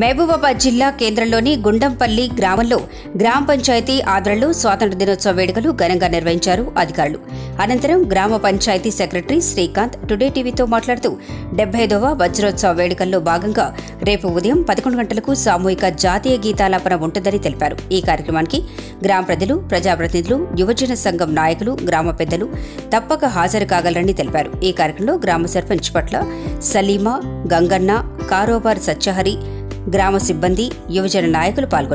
మహబూబాబాద్ జిల్లా కేంద్రంలోని గుండంపల్లి గ్రామంలో గ్రామ పంచాయతీ ఆధ్వర్యంలో స్వాతంత్ర దినోత్సవ వేడుకలు ఘనంగా నిర్వహించారు అధికారులు. అనంతరం గ్రామ పంచాయతీ సెక్రటరీ శ్రీకాంత్ టుడే టీవీతో మాట్లాడుతూ డెబ్బై ఐదవ వజ్రోత్సవ వేడుకల్లో భాగంగా రేపు ఉదయం పదకొండు గంటలకు సామూహిక జాతీయ గీతాలాపన ఉంటుందని తెలిపారు. ఈ కార్యక్రమానికి గ్రామ ప్రజలు ప్రజాప్రతినిధులు యువజన సంఘం నాయకులు గ్రామ పెద్దలు తప్పక హాజరు కాగలరని తెలిపారు. ఈ కార్యక్రమంలో గ్రామ సర్పంచ్ పట్ల సలీమా గంగన్న కారోబార్ సత్యహరి గ్రామ సిబ్బంది యువజన నాయకులు పాల్గొన్నారు.